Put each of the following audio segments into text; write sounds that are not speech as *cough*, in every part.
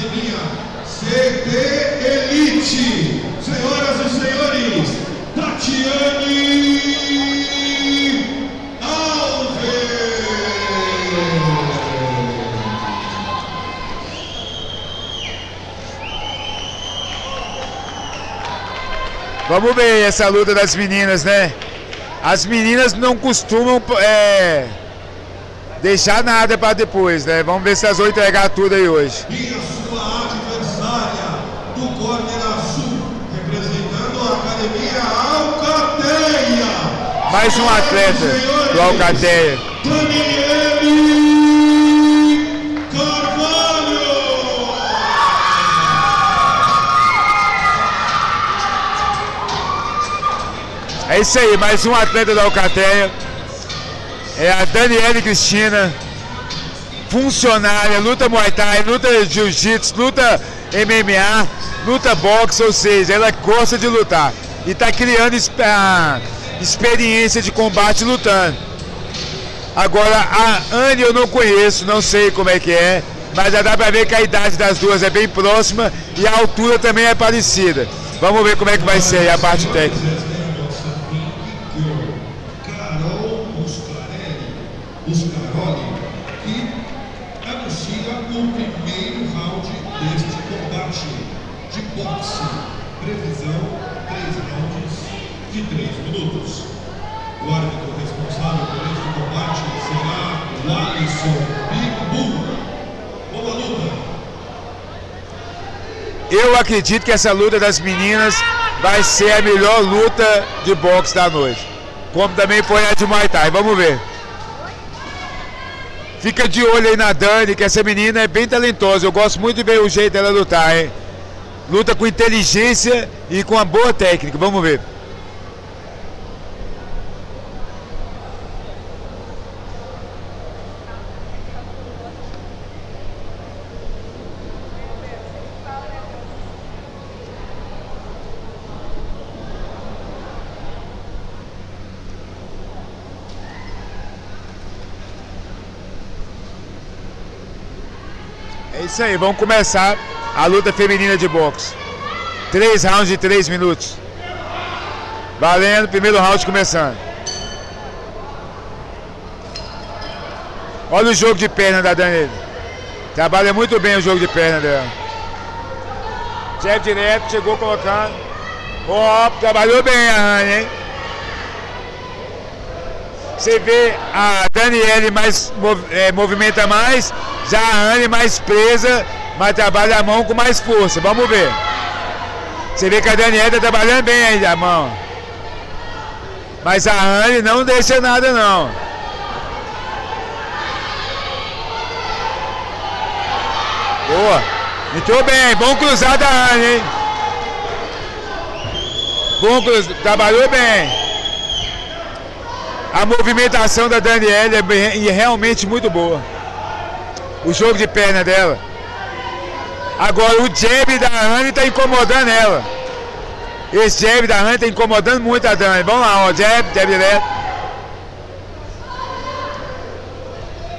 Academia CT Elite. Senhoras e senhores, Tatiane Alves. Vamos ver essa luta das meninas, né? As meninas não costumam é, deixar nada para depois, né? Vamos ver se elas vão entregar tudo aí hoje. E a sua adversária do corner azul, representando a Academia Alcateia. Mais um atleta do Alcateia. É isso aí, mais um atleta da Alcateia. É a Daniele Cristina, funcionária, luta Muay Thai, luta Jiu-Jitsu, luta MMA, luta boxe, ou seja, ela gosta de lutar. E está criando es- a experiência de combate lutando. Agora, a Anne eu não conheço, não sei como é que é, mas já dá pra ver que a idade das duas é bem próxima e a altura também é parecida. Vamos ver como é que vai ser a parte técnica. Boxe. Previsão: três rounds de três minutos. O árbitro responsável por este combate será o Alisson Big. Boa luta! Eu acredito que essa luta das meninas vai ser a melhor luta de boxe da noite. Como também foi a de Muay Thai. Vamos ver. Fica de olho aí na Dani, que essa menina é bem talentosa. Eu gosto muito de ver o jeito dela lutar, hein? Luta com inteligência e com uma boa técnica. Vamos ver. É isso aí, vamos começar a luta feminina de boxe. Três rounds de três minutos. Valendo, primeiro round começando. Olha o jogo de perna da Daniela. Trabalha muito bem o jogo de perna dela. Jab direto, chegou colocando. Ó, trabalhou bem a Rani, hein? Você vê a Daniele mais eh, movimenta mais, já a Anne mais presa, mas trabalha a mão com mais força. Vamos ver. Você vê que a Daniela tá trabalhando bem aí a mão. Mas a Anne não deixa nada não. Boa. Entrou bem, bom cruzado da Anne, hein? Bom cruzado, trabalhou bem. A movimentação da Daniela é bem- e realmente muito boa. O jogo de perna dela. Agora o jab da Anne está incomodando ela. Esse jab da Anne está incomodando muito a Dani. Vamos lá, ó. Jab, jab direto.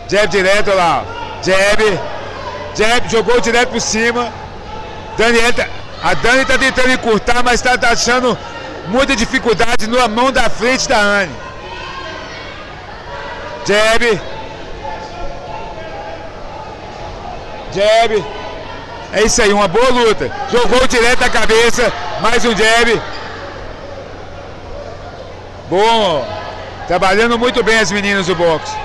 Jab direto lá, ó. Jab. Jab, jogou direto por cima. Daniela, tá- a Dani está tentando encurtar, mas está achando muita dificuldade na mão da frente da Anne. Jab. Jab. É isso aí, uma boa luta. Jogou direto na cabeça. Mais um jab. Bom. Trabalhando muito bem as meninas do boxe.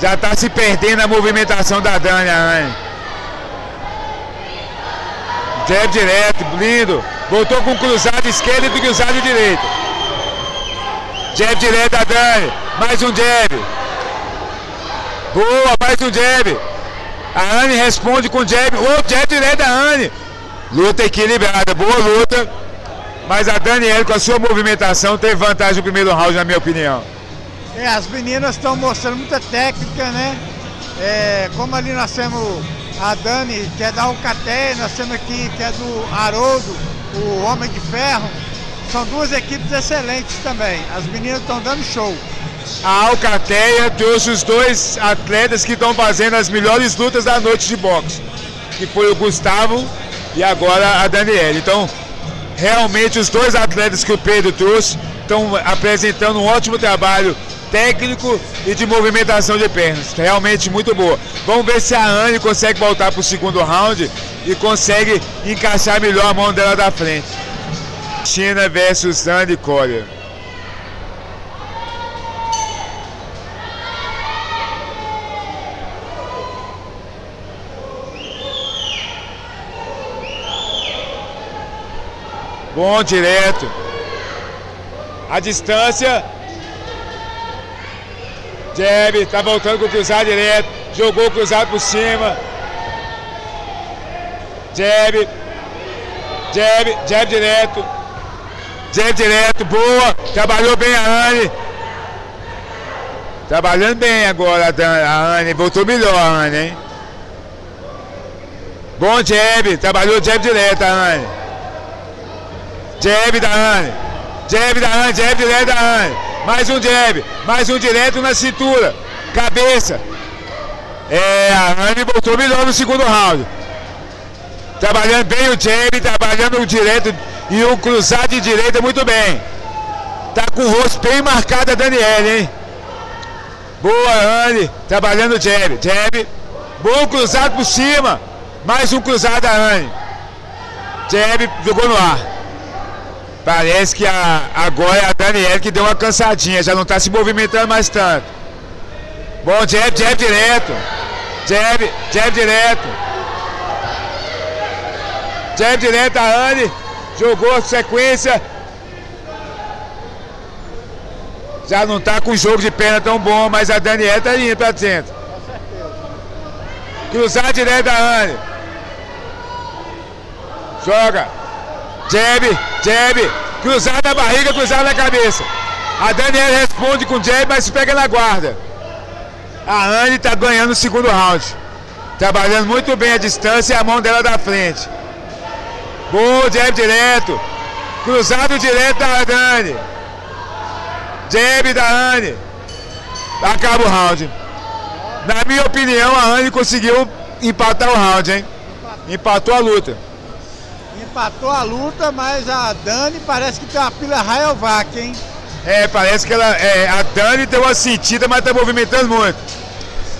Já está se perdendo a movimentação da Dani, a Anne. Jab direto, lindo. Voltou com cruzado esquerdo e cruzado direito. Jab direto da Dani. Mais um jab. Boa, mais um jab. A Anne responde com jab. Outro jab direto da Anne. Luta equilibrada, boa luta. Mas a Daniela, com a sua movimentação, teve vantagem no primeiro round, na minha opinião. É, as meninas estão mostrando muita técnica, né? É, como ali nós temos a Dani, que é da Alcaté, nós temos aqui, que é do Haroldo, o Homem de Ferro. são duas equipes excelentes também. As meninas estão dando show. A Alcateia trouxe os dois atletas que estão fazendo as melhores lutas da noite de boxe, que foi o Gustavo e agora a Daniela. Então, realmente os dois atletas que o Pedro trouxe estão apresentando um ótimo trabalho técnico e de movimentação de pernas. Realmente muito boa. Vamos ver se a Anne consegue voltar para o segundo round e consegue encaixar melhor a mão dela da frente. China versus Anne Collier. Bom, direto. A distância. Jeb, tá voltando com o cruzado direto. Jogou o cruzado por cima. Jeb. Jeb, jab direto. Jab direto, boa. Trabalhou bem a Anne. Trabalhando bem agora a Anne. Voltou melhor a Anne, hein? Bom jab. Trabalhou jab direto a Anne. Jab da Anne. Jab da Anne, jab direto da Anne. Mais um jab. Mais um direto na cintura. Cabeça. É, a Anne voltou melhor no segundo round. Trabalhando bem o jab, trabalhando o direito e o cruzado de direita muito bem. Tá com o rosto bem marcado a Daniela, hein? Boa, Anne. Trabalhando o jab. Jab. Bom cruzado por cima. Mais um cruzado da Anne. Jab jogou no ar. Parece que a, agora é a Daniela que deu uma cansadinha, já não está se movimentando mais tanto. Bom, jab, jab direto. Jab, jab direto. Jab direto a Anne. Jogou sequência. Já não está com jogo de perna tão bom, mas a Daniela está indo para dentro. Cruzar direto a Anne. Joga. Jab, jab. Cruzar na barriga, cruzar na cabeça. A Daniela responde com jab, mas se pega na guarda. A Anne está ganhando o segundo round. Trabalhando muito bem a distância e a mão dela da frente. Bom, jab direto. Cruzado direto da Dani. Jab da Anne. Acaba o round. Na minha opinião, a Anne conseguiu empatar o round, hein? Empatou a luta. Empatou a luta, mas a Dani parece que tem uma pilha Rayovac, hein? É, parece que ela. É, a Dani deu uma sentida, mas tá movimentando muito.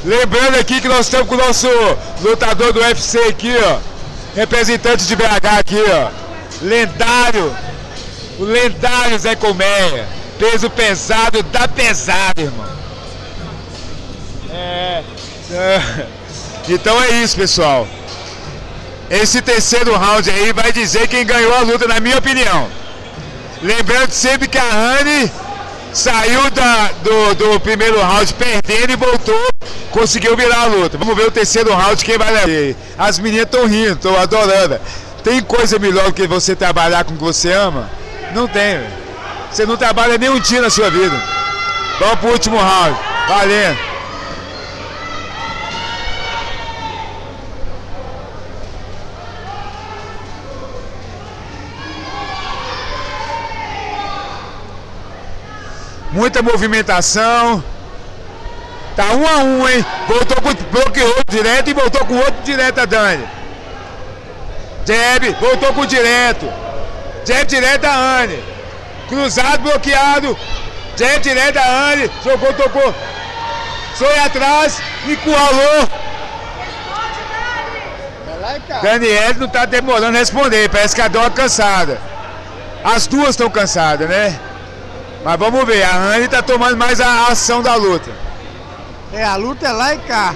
Lembrando aqui que nós estamos com o nosso lutador do UFC aqui, ó. Representante de BH aqui, ó. Lendário. O lendário Zé Colmeia. Peso pesado da pesada, irmão. É. é. *laughs* Então é isso, pessoal. Esse terceiro round aí vai dizer quem ganhou a luta, na minha opinião. Lembrando sempre que a Rani saiu da, do, do primeiro round perdendo e voltou, conseguiu virar a luta. Vamos ver o terceiro round, quem vai levar. As meninas estão rindo, estão adorando. Tem coisa melhor do que você trabalhar com o que você ama? Não tem. Você não trabalha nem um dia na sua vida. Vamos pro último round. Valendo. Muita movimentação. Tá um a um, hein? Voltou com bloqueou direto e voltou com outro direto a Dani. Jeb, voltou com direto. Jeb direto a Anne. Cruzado, bloqueado. Jeb direto a Anne. Jogou, tocou. Foi atrás, encurralou. Daniel não tá demorando a responder. Parece que a deu uma cansada. As duas estão cansadas, né? Mas vamos ver, a Anne está tomando mais a ação da luta. É, a luta é lá e cá.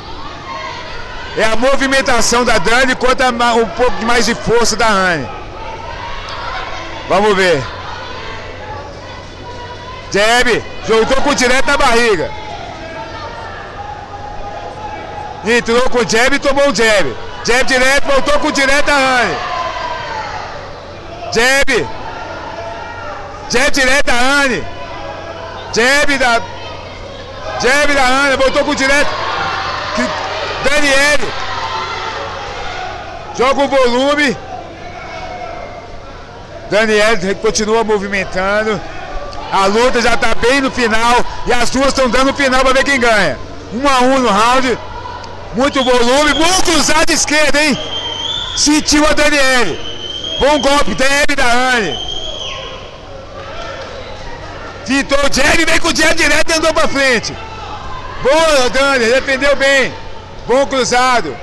É a movimentação da Dani contra um pouco mais de força da Anne. Vamos ver. Jeb, jogou com direto na barriga. Entrou com o jab e tomou o jab. Jab direto, voltou com direto a Anne. Jab. Jab direto a Anne. Jeb da. Jeb da Ana, voltou com direto. Daniele. Joga o volume. Daniel continua movimentando. A luta já está bem no final e as duas estão dando o final para ver quem ganha. Um a um no round. Muito volume. Bom cruzado esquerda, hein? Sentiu a Daniele. Bom golpe, DM da Anne. Fitou o jab, vem com o jab direto e andou pra frente. Boa, Dani, defendeu bem. Bom cruzado.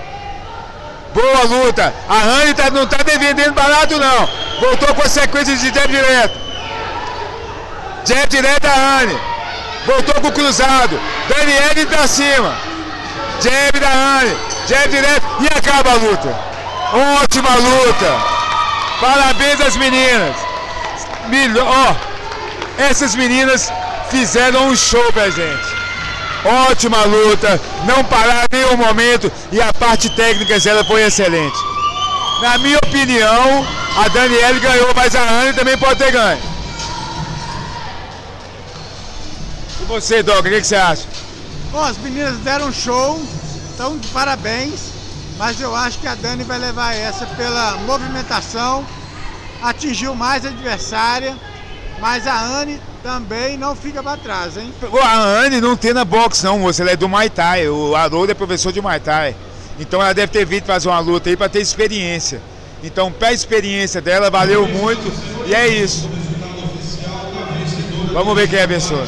Boa luta. A Rani tá, não tá defendendo barato não. Voltou com a sequência de jab direto. Jab direto a Rani. Voltou com o cruzado. Daniele pra cima. Jab da Rani. Jab direto e acaba a luta. Ótima luta. Parabéns às meninas. Milho, ó, essas meninas fizeram um show pra gente. Ótima luta, não pararam em nenhum momento e a parte técnica dela foi excelente. Na minha opinião, a Daniele ganhou, mas a Anne também pode ter ganho. E você, Doc, o que, que você acha? Bom, as meninas deram um show, então parabéns, mas eu acho que a Dani vai levar essa pela movimentação, atingiu mais a adversária, mas a Anne também não fica para trás, hein? A Anne não tem na boxe não, moça, ela é do Muay Thai, o Haroldo é professor de Muay Thai. Então ela deve ter vindo fazer uma luta aí para ter experiência. Então, pela experiência dela, valeu muito e é isso. Vamos ver quem é a pessoa.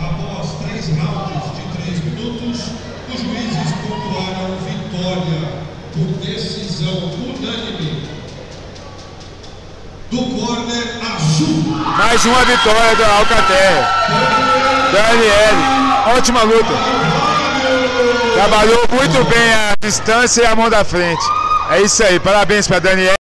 Após três rounds de três minutos, os juízes pontuaram vitória por decisão unânime do corner. Mais uma vitória da Alcatel. Daniele, ótima luta. Trabalhou muito bem a distância e a mão da frente. É isso aí, parabéns para Daniele.